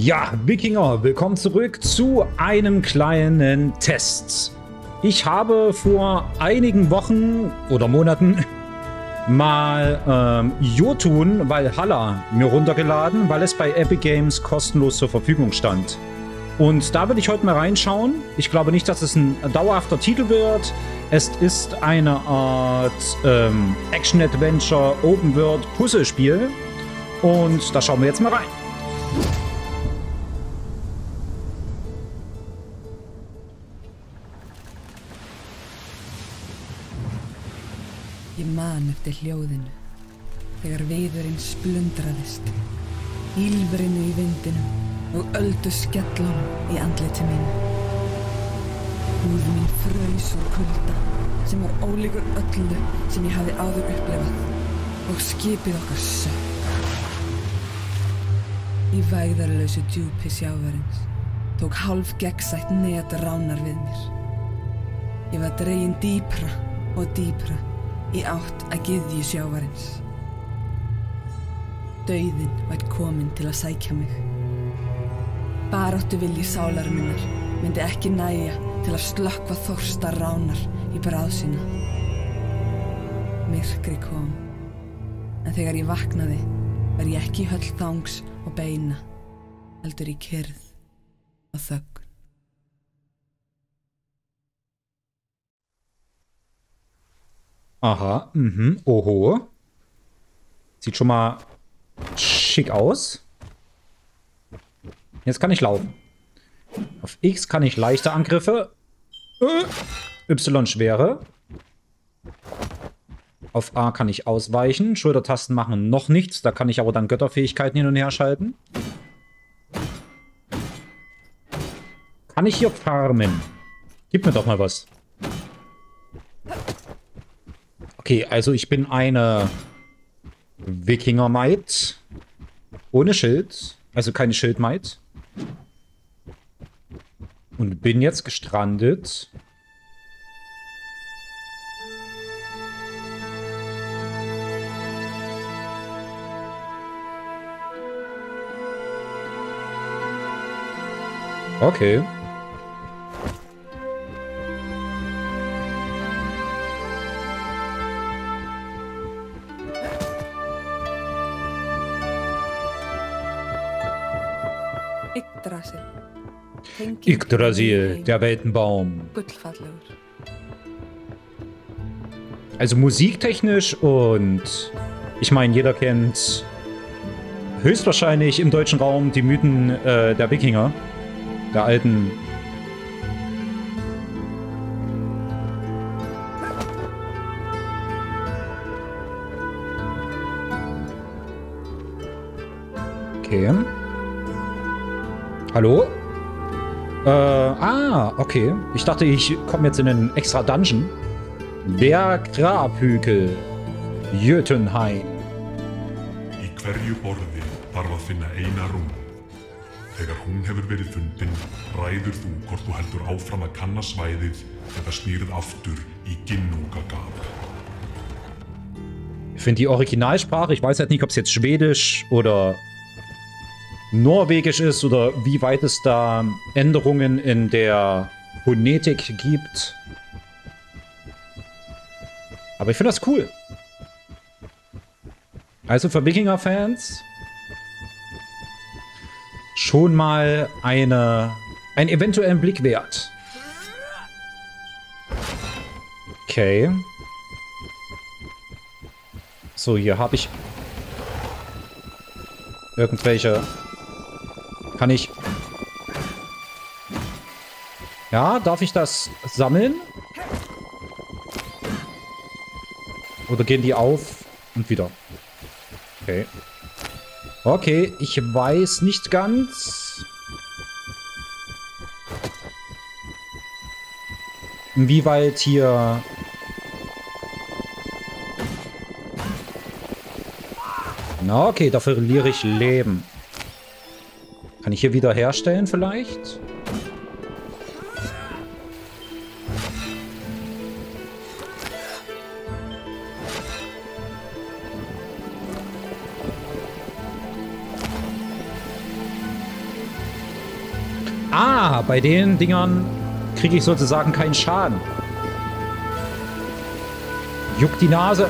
Ja, Wikinger, willkommen zurück zu einem kleinen Test. Ich habe vor einigen Wochen oder Monaten mal ähm, Jotun Valhalla mir runtergeladen, weil es bei Epic Games kostenlos zur Verfügung stand. Und da würde ich heute mal reinschauen. Ich glaube nicht, dass es ein dauerhafter Titel wird. Es ist eine Art ähm, Action-Adventure, Open-World-Puzzlespiel. Und da schauen wir jetzt mal rein. Ég man eftir hljóðinu þegar veiðurinn splundraðist, ílverinu í vindinum og öldu skellunum í andliti mínu. Húð mín fröys og kulda sem var ólíkur öllu sem ég hafi áður upplefað og skipið okkar sökk. Í vægðarlausu djúpi sjávarins tók hálf gegnsætt net ránar við mér. Ég var dregin dýpra og dýpra í átt að gyðju sjávarins. Dauðin vært komin til að sækja mig. Baráttu vilji sálar minnar myndi ekki næja til að slökkva þorsta ránar í bráðsina. Myrkri kom, en þegar ég vaknaði var ég ekki höll þángs og beina, heldur í kyrð og þögn. Aha, mhm, oho. Sieht schon mal schick aus. Jetzt kann ich laufen. Auf X kann ich leichte Angriffe. Äh, y schwere. Auf A kann ich ausweichen. Schultertasten machen noch nichts. Da kann ich aber dann Götterfähigkeiten hin und her schalten. Kann ich hier farmen? Gib mir doch mal was. Okay, also ich bin eine Wikinger-Maid. Ohne Schild. Also keine Schildmaid. Und bin jetzt gestrandet. Okay. Yggdrasil, der Weltenbaum. Also musiktechnisch und ich meine, jeder kennt höchstwahrscheinlich im deutschen Raum die Mythen äh, der Wikinger. Der alten. Okay. Hallo? Äh, ah, okay. Ich dachte, ich komme jetzt in einen extra Dungeon. Der Grabhügel. Jötunheim. Í hverju borði þarf að finna eina rún. Þegar hún hefur verið fundin, ræður þú hvort þú heldur áfram að kanna svæðið eða snýrð aftur í Ginnungagaf. Ich finde die Originalsprache, ich weiß halt nicht, ob es jetzt Schwedisch oder Norwegisch ist oder wie weit es da Änderungen in der Phonetik gibt. Aber ich finde das cool. Also für Wikinger-Fans schon mal eine, einen eventuellen Blick wert. Okay. So, hier habe ich irgendwelche... Kann ich... Ja, darf ich das sammeln? Oder gehen die auf und wieder? Okay. Okay, ich weiß nicht ganz. Inwieweit hier... Na, okay, da verliere ich Leben. Kann ich hier wieder herstellen vielleicht? Ah, bei den Dingern kriege ich sozusagen keinen Schaden. Juckt die Nase.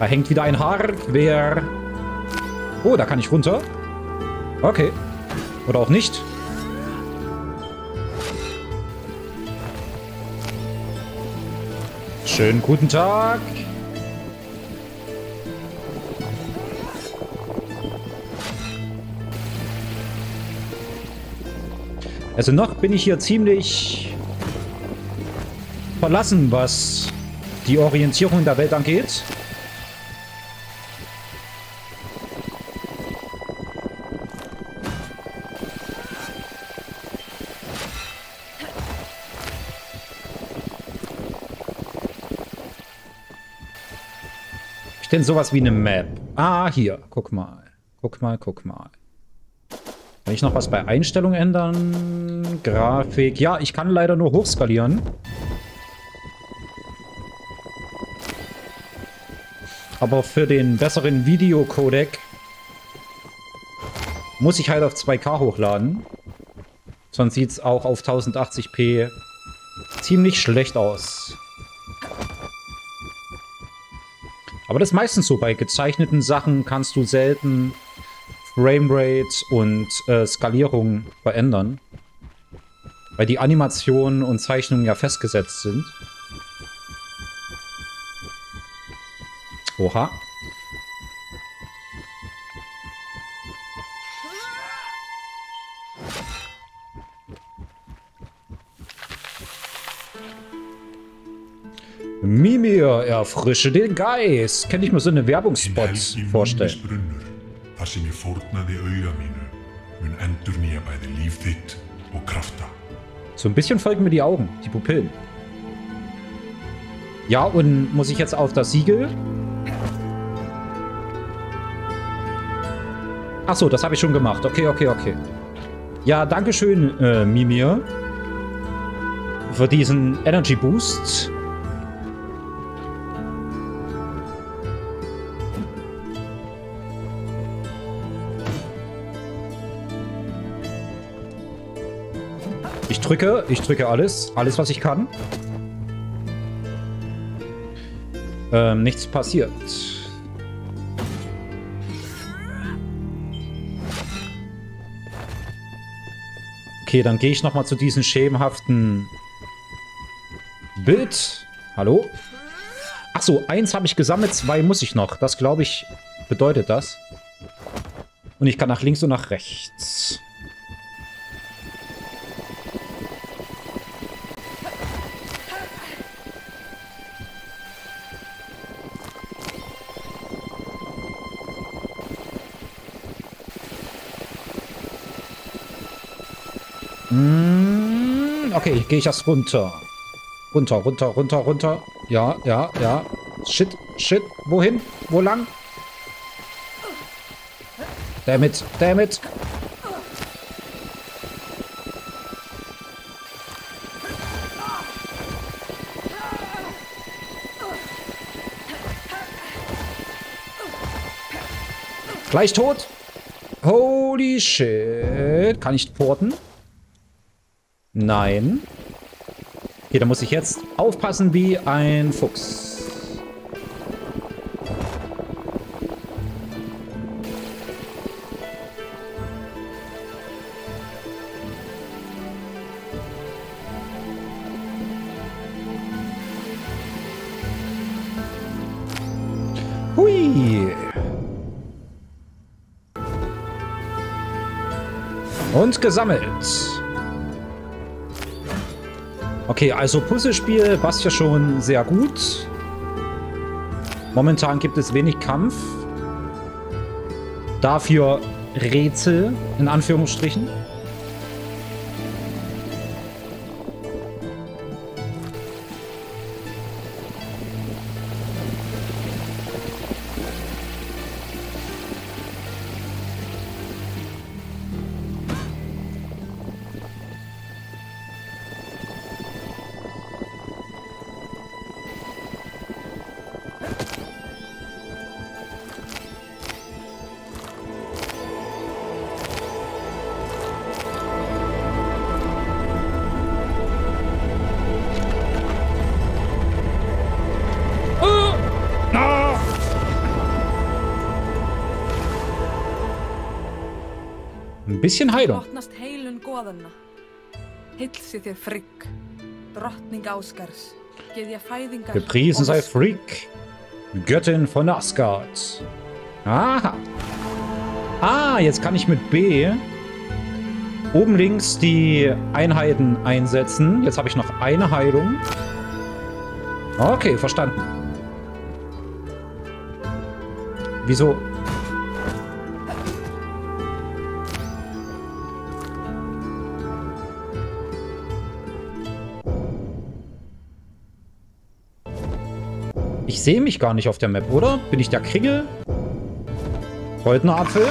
Da hängt wieder ein Hardware. Oh, da kann ich runter. Okay. Oder auch nicht. Schönen guten Tag. Also noch bin ich hier ziemlich verlassen, was die Orientierung der Welt angeht. Denn sowas wie eine Map? Ah, hier. Guck mal. Guck mal, guck mal. Kann ich noch was bei Einstellungen ändern? Grafik. Ja, ich kann leider nur hochskalieren. Aber für den besseren Videocodec muss ich halt auf 2K hochladen. Sonst sieht es auch auf 1080p ziemlich schlecht aus. Aber das ist meistens so. Bei gezeichneten Sachen kannst du selten Framerate und äh, Skalierung verändern. Weil die Animationen und Zeichnungen ja festgesetzt sind. Oha. Erfrische den Geist. Kann ich mir so eine Werbungspot vorstellen. þar sem ég fórnaði auga mínu, mun endur nýja bæði líf þitt og krafta. So ein bisschen folgen mir die Augen, die Pupillen. Ja, und muss ich jetzt auf das Siegel? Achso, das habe ich schon gemacht. Okay, okay, okay. Ja, danke schön, äh, Mimir. Für diesen Energy Boost. Drücke, ich drücke alles. Alles, was ich kann. Ähm, nichts passiert. Okay, dann gehe ich nochmal zu diesem schemenhaften Bild. Hallo? Achso, eins habe ich gesammelt, zwei muss ich noch. Das, glaube ich, bedeutet das. Und ich kann nach links und nach rechts. Okay, gehe ich erst runter. Runter, runter, runter, runter. Ja, ja, ja. Shit, shit. Wohin? Wo lang? Damit, damit. Gleich tot. Holy shit. Kann ich porten? Nein. Okay, da muss ich jetzt aufpassen wie ein Fuchs. Hui. Und gesammelt. Okay, also Puzzlespiel passt ja schon sehr gut. Momentan gibt es wenig Kampf. Dafür Rätsel, in Anführungsstrichen. Geðja fæðingar. Gepriesen sei. Freak, Göttin von Asgard. Aha. Ah, jetzt kann ich mit B oben links die Einheiten einsetzen. Jetzt habe ich noch eine Heilung. Okay, verstanden. Wieso? Ich sehe mich gar nicht auf der Map, oder? Bin ich der Kringel? Goldener Apfel?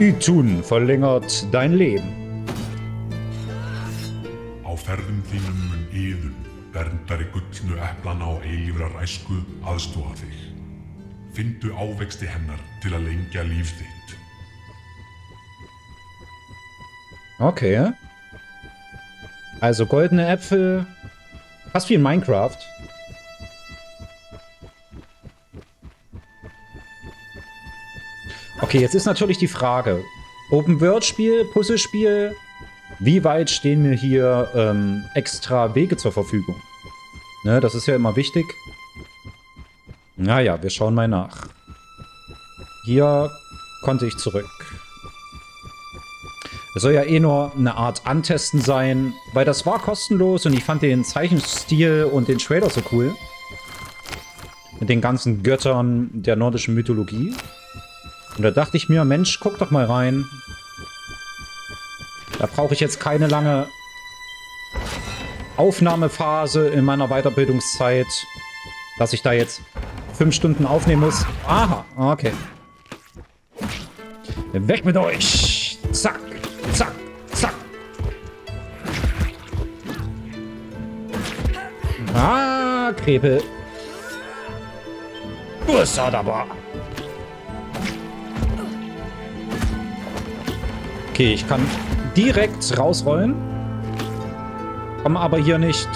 Itun verlängert dein Leben. Á ferðum þínum mun yðun, verndari gullnu eplana og eilífrar æsku aðstóða þig. Findu ávexti hennar til að lengja líf þitt. Okay. Also goldene Äpfel. Fast wie in Minecraft. Okay, jetzt ist natürlich die Frage. Open-World-Spiel, Puzzlespiel. Wie weit stehen mir hier ähm, extra Wege zur Verfügung? Ne, das ist ja immer wichtig. Naja, wir schauen mal nach. Hier konnte ich zurück. Es soll ja eh nur eine Art Antesten sein, weil das war kostenlos und ich fand den Zeichenstil und den Trailer so cool. Mit den ganzen Göttern der nordischen Mythologie. Und da dachte ich mir, Mensch, guck doch mal rein. Da brauche ich jetzt keine lange Aufnahmephase in meiner Weiterbildungszeit, dass ich da jetzt fünf Stunden aufnehmen muss. Aha, okay. Weg mit euch! Zack, Krepel. Aber. Okay, ich kann direkt rausrollen. Komme aber hier nicht.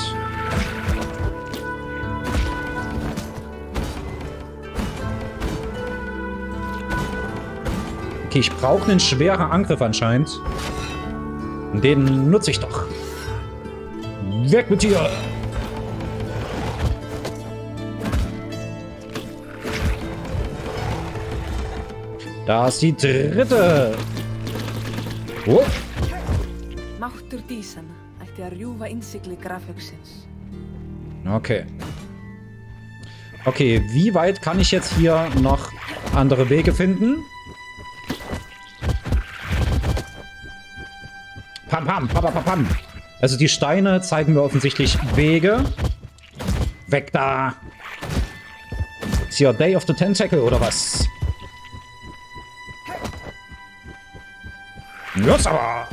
Okay, ich brauche einen schweren Angriff anscheinend. Und den nutze ich doch. Weg mit dir! Da ist die dritte. Oh. Okay. Okay, wie weit kann ich jetzt hier noch andere Wege finden? Pam, pam, pam, pam, pam. Also die Steine zeigen mir offensichtlich Wege. Weg da. Ist hier Day of the Tentacle oder was? Los aber!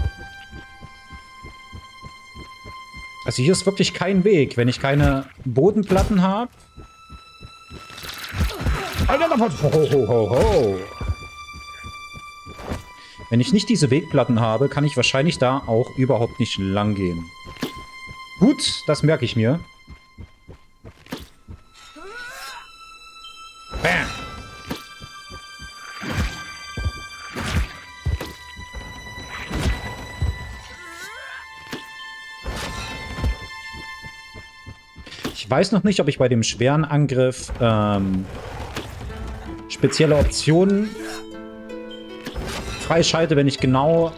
Also hier ist wirklich kein Weg, wenn ich keine Bodenplatten habe. Ho, ho, ho, ho. Wenn ich nicht diese Wegplatten habe, kann ich wahrscheinlich da auch überhaupt nicht lang gehen. Gut, das merke ich mir. Weiß noch nicht, ob ich bei dem schweren Angriff ähm, spezielle Optionen freischalte, wenn ich genau...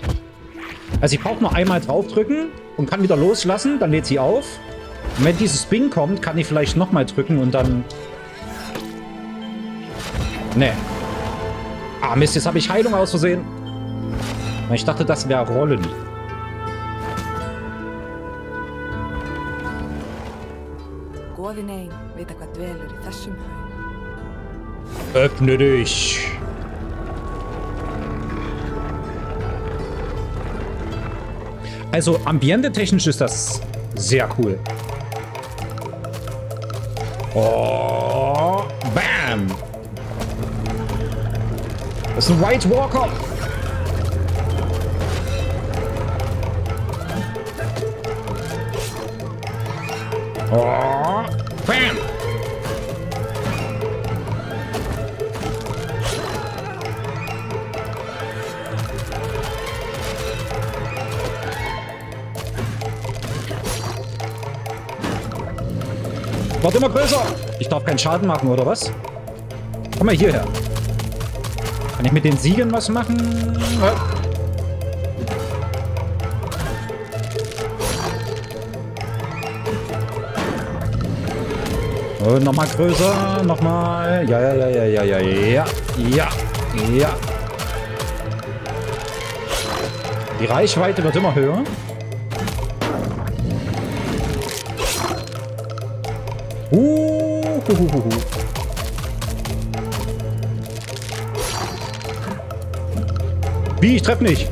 Also ich brauche nur einmal draufdrücken und kann wieder loslassen, dann lädt sie auf. Und wenn dieses Bing kommt, kann ich vielleicht nochmal drücken und dann... Nee. Ah Mist, jetzt habe ich Heilung aus Versehen. Ich dachte, das wäre Rollen. Goðin ein vita hvað dvelur í þessum haug. Öffne dich. Also ambiente-technisch ist das sehr cool. Oh, bam. Das ist ein White Walker. Oh, Wird immer größer. Ich darf keinen Schaden machen, oder was? Komm mal hierher. Kann ich mit den Siegen was machen? Ja. Und nochmal größer, nochmal. Ja, ja, ja, ja, ja, ja, ja, ja, ja. Die Reichweite wird immer höher. Uh, hu, hu, hu, hu. Wie? Ich treffe nicht.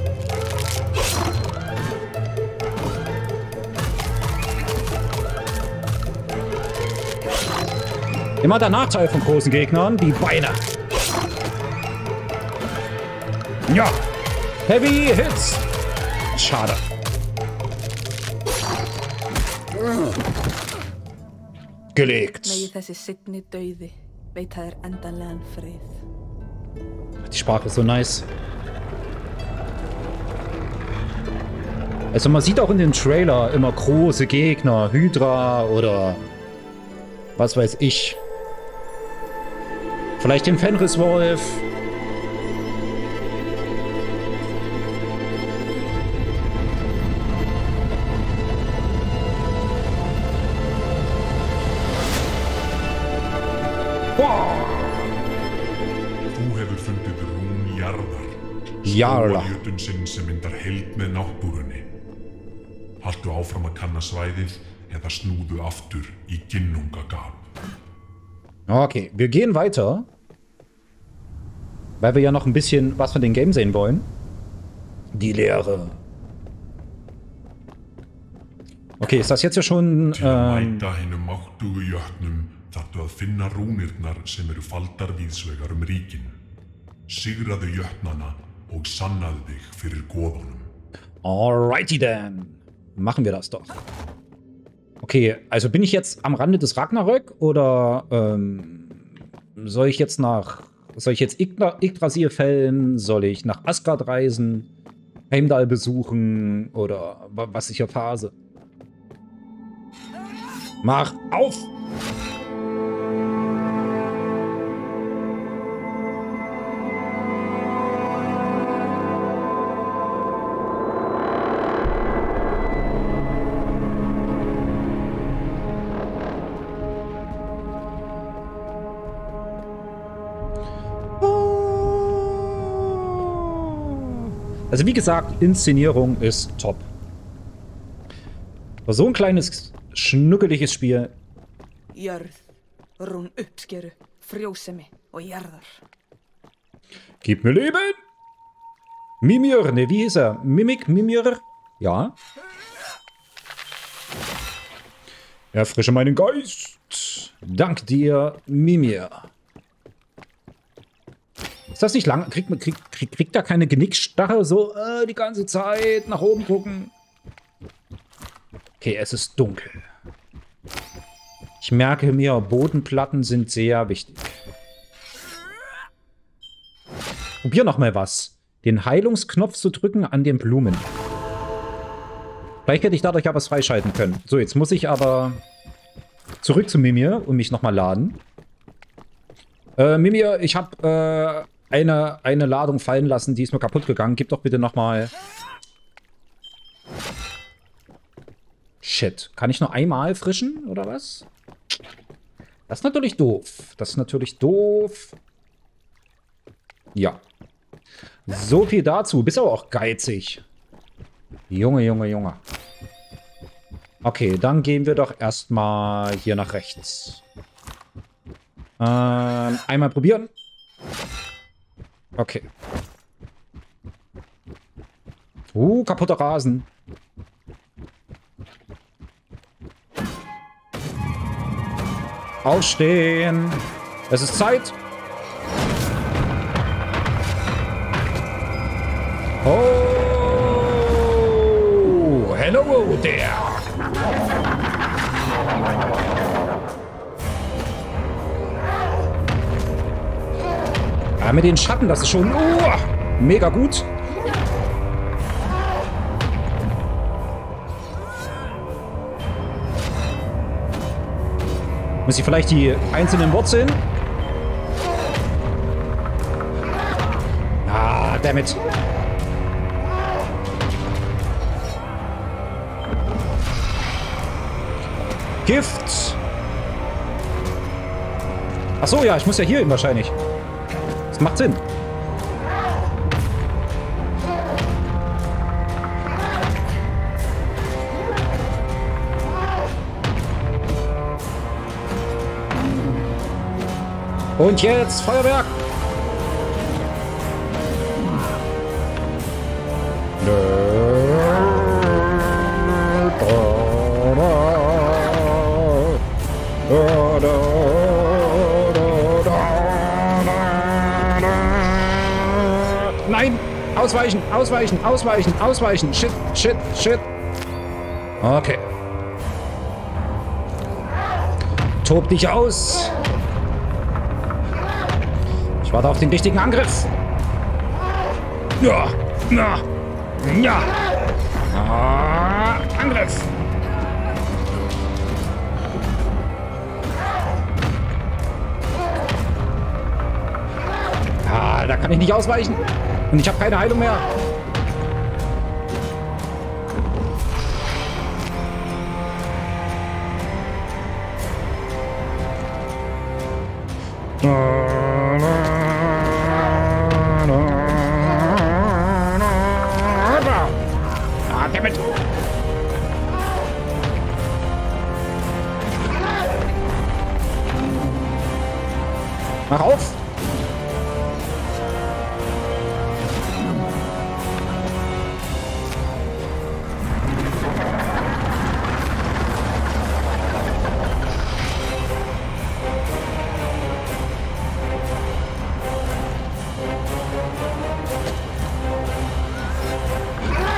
Immer der Nachteil von großen Gegnern, die Beine. Ja. Heavy Hits. Schade. Frið. Die Sprache ist so nice. Also man sieht auch in den Trailer immer große Gegner, Hydra oder was weiß ich. Vielleicht den Fenriswolf. Þú Jarla. Jötun sinn sem myndar held með náttúrunni. Haltu áfram að kanna svæðið eða snúðu aftur í ginnungagap. Okay, wir gehen weiter. Weil wir ja noch ein bisschen was von den Game sehen wollen. Die Lehre. Okay, ist das jetzt ja schon... Til að Ähm, mæta máttugu jötnum þarftu að finna rúnirnar sem eru faldar víðsvegar um ríkin. Sigraðu jötnana og sannaðu þig fyrir goðunum. alrighty then. Machen wir das doch. Okay, also bin ich jetzt am Rande des Ragnarök oder ähm, soll ich jetzt nach... Soll ich jetzt Yggdra- Yggdrasil fällen? Soll ich nach Asgard reisen? Heimdall besuchen? Oder wa- was ich hier Phase? Mach auf! Also wie gesagt, Inszenierung ist top. Aber so ein kleines, schnuckeliges Spiel. Gib mir Leben! Mimir, ne, wie hieß er? Mimik, Mimir? Ja. Erfrische meinen Geist. Dank dir, Mimir. Ist das nicht lang? Kriegt, man- kriegt, kriegt, kriegt da keine Genickstarre so äh, die ganze Zeit nach oben gucken? Okay, es ist dunkel. Ich merke mir, Bodenplatten sind sehr wichtig. Probier noch mal was. Den Heilungsknopf zu drücken an den Blumen. Vielleicht hätte ich dadurch ja was freischalten können. So, jetzt muss ich aber zurück zu Mimir und mich nochmal laden. Äh, Mimir, ich habe äh, eine, eine Ladung fallen lassen, die ist mir kaputt gegangen. Gib doch bitte nochmal... Shit. Kann ich nur einmal frischen, oder was? Das ist natürlich doof. Das ist natürlich doof. Ja. So viel dazu. Bist aber auch geizig. Junge, Junge, Junge. Okay, dann gehen wir doch erstmal hier nach rechts. Ähm, einmal probieren. Okay. Uh, kaputter Rasen. Aufstehen. Es ist Zeit. Oh, hello there. Mit den Schatten, das ist schon uh, mega gut. Muss ich vielleicht die einzelnen Wurzeln? Ah, damit. Gift. Ach so, ja, ich muss ja hier hin wahrscheinlich. Das macht Sinn. Und jetzt Feuerwerk. Ausweichen, ausweichen, ausweichen, ausweichen. Shit, shit, shit. Okay. Tob dich aus. Ich warte auf den richtigen Angriff. Ja, na, ja. Ah, Angriff. Ah, da kann ich nicht ausweichen. Und ich habe keine Heilung mehr.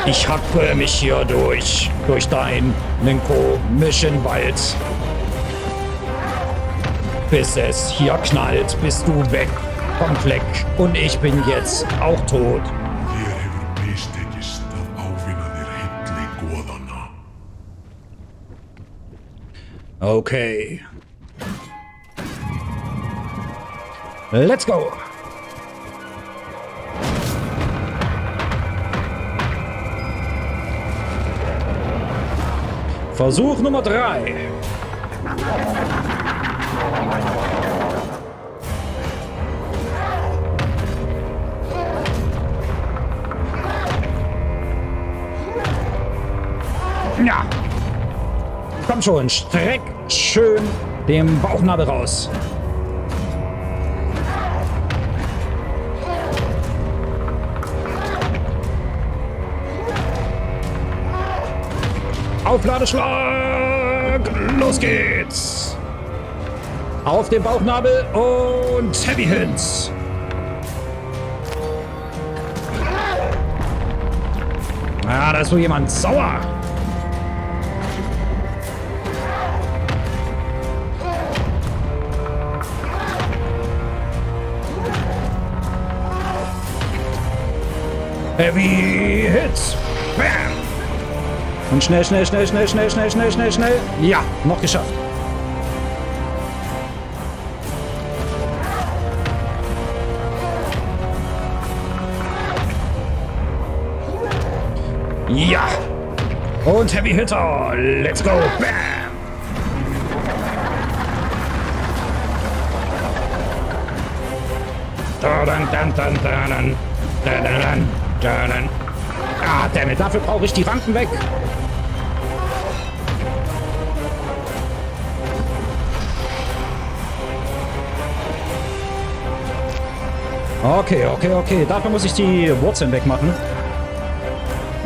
Ich hacke mich hier durch, durch deinen komischen Wald. Bis es hier knallt, bist du weg vom Fleck. Und ich bin jetzt auch tot. Okay. Let's go. Versuch Nummer drei. Ja. Komm schon, streck schön den Bauchnabel raus. Aufladeschlag! Los geht's! Auf den Bauchnabel und Heavy Hits! Ah, da ist wohl jemand sauer. Heavy Hits! Bam! Und schnell, schnell, schnell, schnell, schnell, schnell, schnell, schnell, schnell. Ja, noch geschafft. Ja. Und Heavy Hitter. Let's go. Bam. Dun, dun, dun, dun, dun, dun, dun, dun, dun. Ah, dammit, dafür brauche ich die Ranken weg. Okay, okay, okay. Dafür muss ich die Wurzeln wegmachen.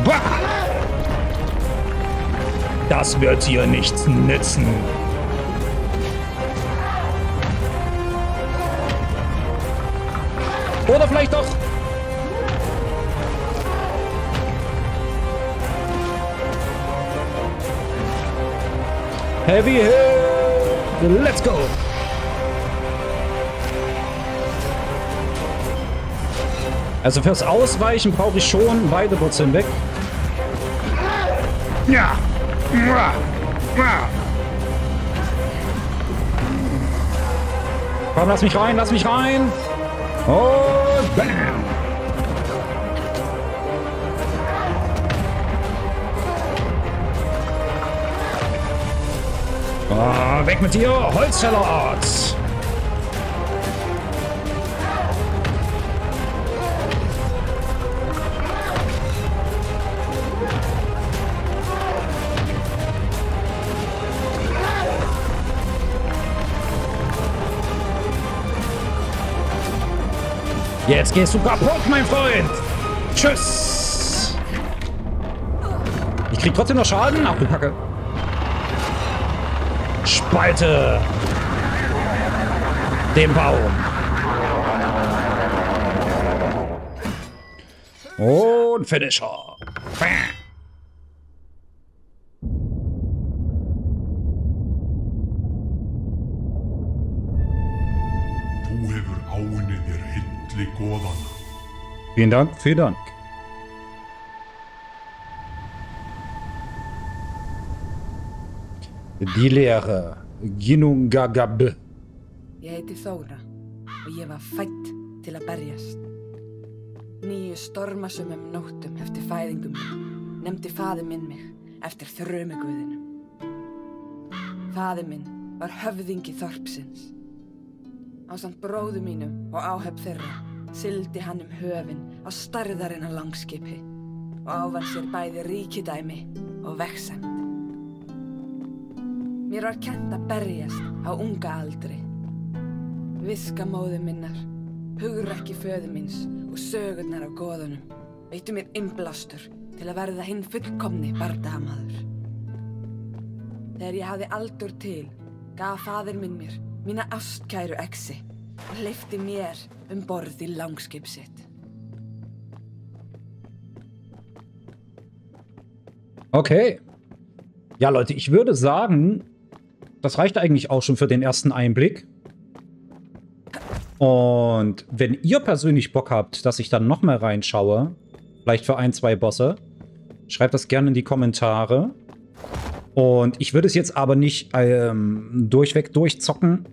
Bah! Das wird hier nichts nützen. Oder vielleicht doch. Heavy Hit. Let's go. Also fürs Ausweichen brauche ich schon beide Wurzeln weg. Ja. Komm, lass mich rein, lass mich rein. Und bam. Weg mit dir, Holzsalat. Jetzt gehst du kaputt, mein Freund. Tschüss. Ich krieg trotzdem noch Schaden. Ach du Kacke. Spalte. Den Baum. Und Finisher. Vielen Dank, vielen Dank. Die Lehre. Ginungagab. Ég heiti Þóra og ég var fætt til að berjast. Nýju stormasumum nóttum eftir fæðingum nefndi faði minn mig eftir þrömiguðinum. Faði minn var höfðingi þorpsins. Ásamt bróðu mínum og áhöf þeirra sildi hann um höfin á starðarinn á langskipi og ávann sér bæði ríkidæmi og veksemd. Mér var kent að berjast á unga aldri. Viska móðu minnar, hugrekki föðu míns og sögurnar af goðunum veittu mér innblástur til að verða hinn fullkomni bardamaður. Þegar ég hafði aldur til, gaf fadir minn mér mína ástkæru exi og leifti mér um borð í langskip sitt. Okay. Ja, Leute, ich würde sagen, das reicht eigentlich auch schon für den ersten Einblick. Und wenn ihr persönlich Bock habt, dass ich dann noch mal reinschaue, vielleicht für ein, zwei Bosse, schreibt das gerne in die Kommentare. Und ich würde es jetzt aber nicht ähm, durchweg durchzocken,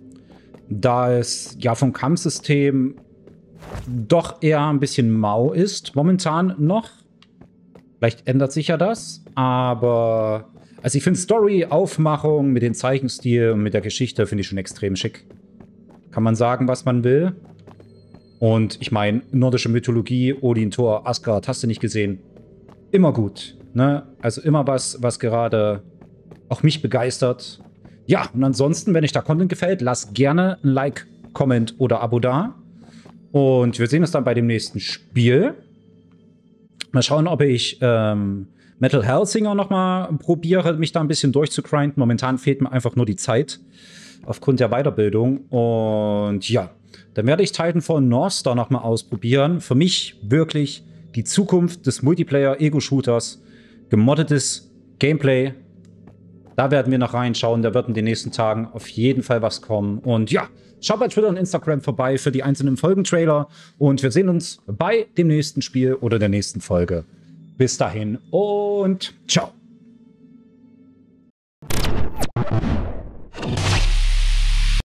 da es ja vom Kampfsystem doch eher ein bisschen mau ist, momentan noch. Vielleicht ändert sich ja das, aber also ich finde Story, Aufmachung mit dem Zeichenstil und mit der Geschichte finde ich schon extrem schick. Kann man sagen, was man will. Und ich meine, nordische Mythologie, Odin, Thor, Asgard, hast du nicht gesehen? Immer gut. Ne? Also immer was, was gerade auch mich begeistert. Ja, und ansonsten, wenn euch der Content gefällt, lasst gerne ein Like, Comment oder Abo da. Und wir sehen uns dann bei dem nächsten Spiel. Mal schauen, ob ich ähm, Metal Hellsinger noch mal probiere, mich da ein bisschen durchzugrinden. Momentan fehlt mir einfach nur die Zeit aufgrund der Weiterbildung. Und ja, dann werde ich Titanfall North Star noch mal ausprobieren. Für mich wirklich die Zukunft des Multiplayer-Ego-Shooters. Gemoddetes Gameplay. Da werden wir noch reinschauen. Da wird in den nächsten Tagen auf jeden Fall was kommen. Und ja, schaut bei Twitter und Instagram vorbei für die einzelnen Folgentrailer. Und wir sehen uns bei dem nächsten Spiel oder der nächsten Folge. Bis dahin und ciao.